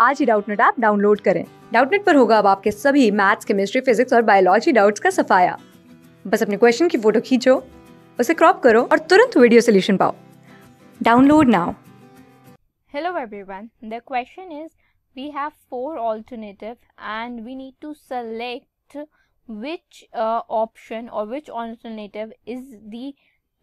आज ही Doubtnut app download करें डाउटनेट पर होगा अब आपके सभी मैथ्स केमिस्ट्री फिजिक्स और बायोलॉजी डाउट्स का सफाया बस अपने क्वेश्चन की फ़ोटो खींचो उसे क्रॉप करो और तुरंत वीडियो सोल्यूशन पाओ download now everyone. The question is we have four alternative and we need to select which uh, option or which alternative is the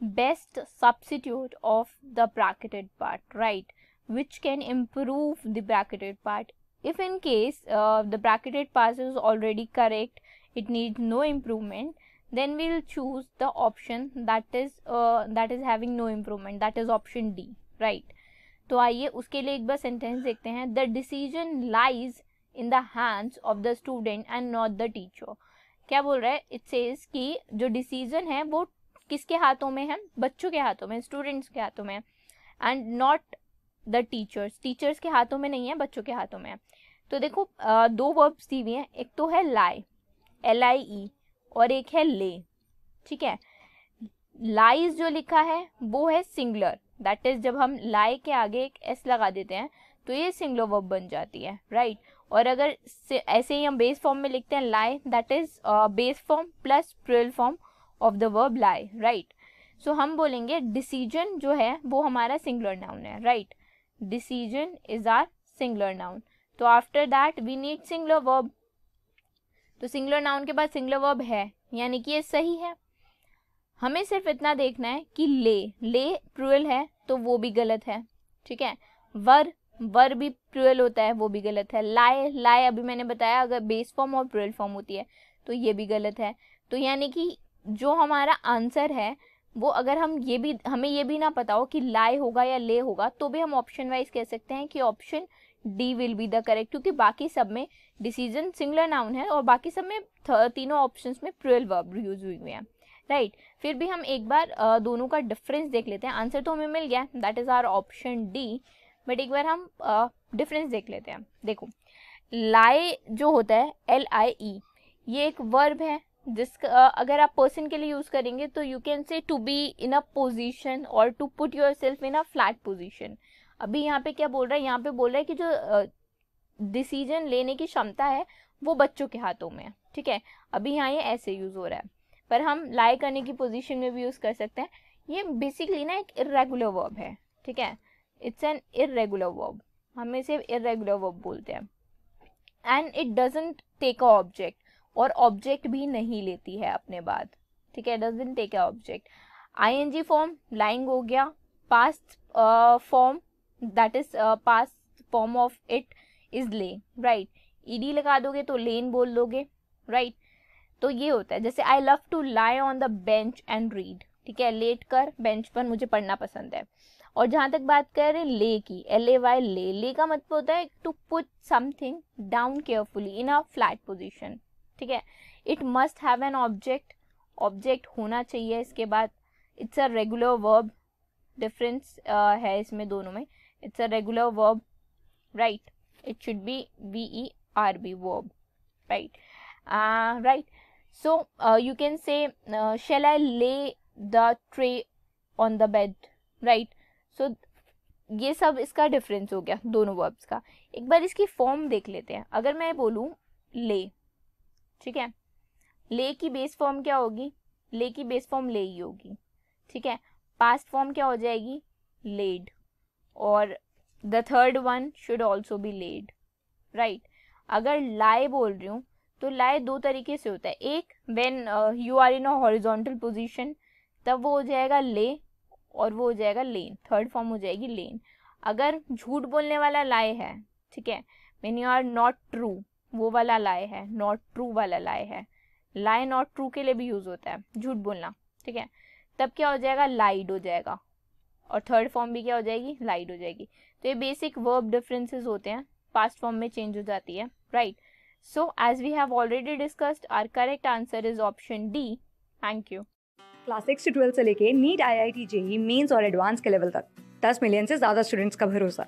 best substitute of the bracketed part, right? Which can improve the bracketed part. If in case uh, the bracketed part is already correct, it needs no improvement, then we'll choose the option that is uh, that is having no improvement. That is option D, right? तो आइए उसके लिए एक बार sentence देखते हैं the decision lies in the hands of the student and not the teacher क्या बोल रहा है इट सेज कि जो डिसीज़न है वो किसके हाथों में है बच्चों के हाथों में स्टूडेंट्स के हाथों में and not the teachers teachers के हाथों में नहीं है, बच्चों के हाथों में है। तो देखो दो वर्ब्स दी हुई हैं। एक तो है लाई एल आई ई और एक है ले ठीक है? लाइज जो लिखा है, वो है सिंगुलर दैट इज़ जब हम लाई के आगे एक एस लगा देते हैं तो ये सिंगुलर वर्ब बन जाती है राइट right? और अगर ऐसे ही हम बेस फॉर्म में लिखते हैं lie that is base form plus Pril form of the verb lie right so हम बोलेंगे डिसीज़न जो है, वो हमारा सिंगुलर नाउन है right decision is our singular noun तो after that we need singular verb तो सिंगुलर नाउन के बाद सिंगुलर वर्ब है, यानी कि ये सही है। हमें सिर्फ़ इतना देखना है कि ले ले प्रुअल है तो वो भी गलत है, ठीक है? वर वर भी प्रुअल होता है, वो भी गलत है। लाए लाए अभी मैंने बताया, अगर बेस फॉर्म और प्रुअल फॉर्म होती है तो ये भी गलत है। तो यानी कि जो हमारा आंसर है वो अगर हम ये भी, हमें ये भी ना पता हो कि लाए होगा या ले होगा तो भी हम ऑप्शन वाइज कह सकते हैं कि option D will be the correct क्योंकि बाकी सब में डिसीज़न सिंगुलर नाउन है और बाकी सब में तीनों ऑप्शन में प्रुअल वर्ब यूज़ हुए हैं राइट right. फिर भी हम एक बार दोनों का डिफरेंस देख लेते हैं आंसर तो हमें मिल गया that is our option D but एक बार हम डिफरेंस देख लेते हैं देखो लाए जो होता है एल आई ई ये एक वर्ब है जिसका uh, अगर आप पर्सन के लिए यूज़ करेंगे तो you can say to be in a position और to put yourself in a flat position अभी यहाँ पे क्या बोल रहा है? यहाँ पे बोल रहा है कि जो डिसीज़न uh, लेने की क्षमता है वो बच्चों के हाथों में है ठीक है? अभी यहाँ ये ऐसे यूज़ हो रहा है। पर हम लाई करने की पोजिशन में भी यूज़ कर सकते हैं। ये बेसिकली ना एक इरेगुलर वर्ब है ठीक है? इट्स एन इरेगुलर वर्ब हम इसे इरेगुलर वर्ब बोलते हैं। And it doesn't take a object और ऑब्जेक्ट भी नहीं लेती है अपने बाद। ठीक है doesn't take object I N G form lying हो गया. Past form that is past form of it is lay right ED लगा दोगे तो लेन बोल दोगे. Right right? तो ये होता है, जैसे I love to lie on the bench and read ठीक है लेट कर बेंच पर मुझे पढ़ना पसंद है। और जहाँ तक बात कर रहे ले की एल ए वाई ले ले का मतलब होता है to put something down carefully in a flat position ठीक है? It must have an object object होना चाहिए इसके बाद। It's a regular verb difference है इसमें दोनों में। It's a regular verb right it should be V E R B verb right right so you can say shall I lay the tray on the bed, right? So ये सब इसका difference हो गया दोनों वर्ब्स का। एक बार इसकी form देख लेते हैं। अगर मैं बोलूँ ले ठीक है? ले की बेस फॉर्म क्या होगी? ले की बेस फॉर्म ले ही होगी। ठीक है? पास्ट फॉर्म क्या हो जाएगी? लेड और the third one should also be laid right अगर लाई बोल रही हूँ तो लाए दो तरीके से होता है। एक when you are in a horizontal position तब वो हो जाएगा ले और वो हो जाएगा लेन थर्ड फॉर्म हो जाएगी लेन अगर झूठ बोलने वाला लाए है, ठीक है? When you are not true वो वाला लाए है नॉट ट्रू वाला लाए है। लाए नॉट ट्रू के लिए भी यूज़ होता है झूठ बोलना ठीक है? तब क्या हो जाएगा? लाइड हो जाएगा। और थर्ड फॉर्म भी क्या हो जाएगी? लाइड हो जाएगी। तो ये बेसिक वर्ब डिफरेंसेस होते हैं पास्ट फॉर्म में चेंज हो जाती है right so as we have already discussed, our correct answer is option D. Thank you. Class six से ट्वेल्थ से लेके NEET I I T JEE mains और एडवांस के लेवल तक। दस मिलियन से ज़्यादा स्टूडेंट्स का भरोसा।